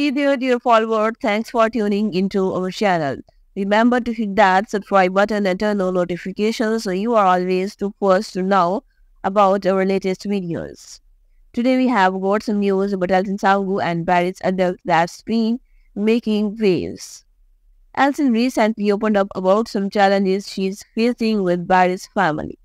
Hey there, dear follower. Thanks for tuning into our channel. Remember to hit that subscribe button and turn on notifications so you are always the first to know about our latest videos. Today we have got some news about Elçin Sangu and Barış Arduç that's been making waves. Elçin recently opened up about some challenges she's facing with Barış family.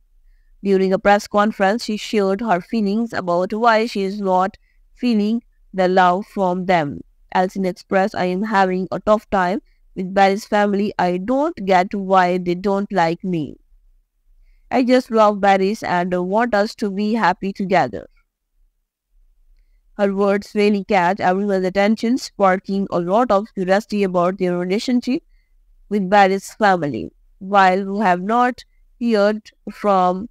During a press conference, she shared her feelings about why she is not feeling the love from them. Elçin expressed, I am having a tough time with Barış family. I don't get why they don't like me. I just love Barış and want us to be happy together. Her words really catch everyone's attention, sparking a lot of curiosity about their relationship with Barış family. While we have not heard from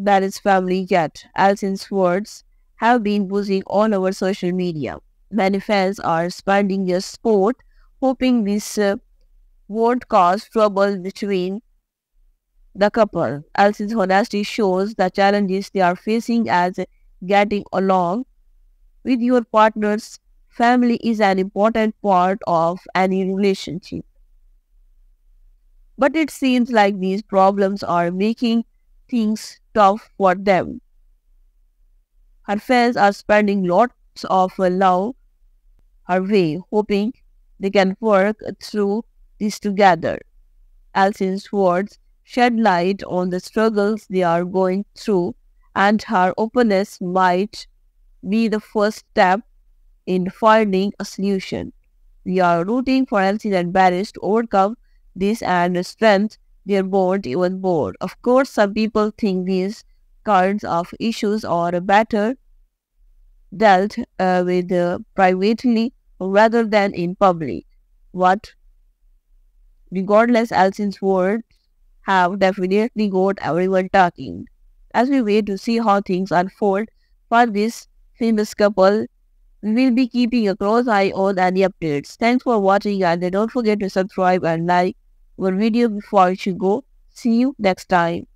Barış family yet, Elçin's words have been buzzing all over social media. Many fans are spending their support, hoping this uh, won't cause trouble between the couple. Elçin's honesty shows the challenges they are facing as getting along with your partner's family is an important part of any relationship. But it seems like these problems are making things tough for them. Her fans are spending lots of love her way, hoping they can work through this together. Elçin's words shed light on the struggles they are going through, and her openness might be the first step in finding a solution. We are rooting for Elçin and Barış to overcome this and strengthen their bond even more. Of course, some people think these kinds of issues are better dealt uh, with uh, privately rather than in public. What, regardless, Elçin's words have definitely got everyone talking. As we wait to see how things unfold for this famous couple, we will be keeping a close eye on any updates. Thanks for watching and don't forget to subscribe and like our video before you go. See you next time.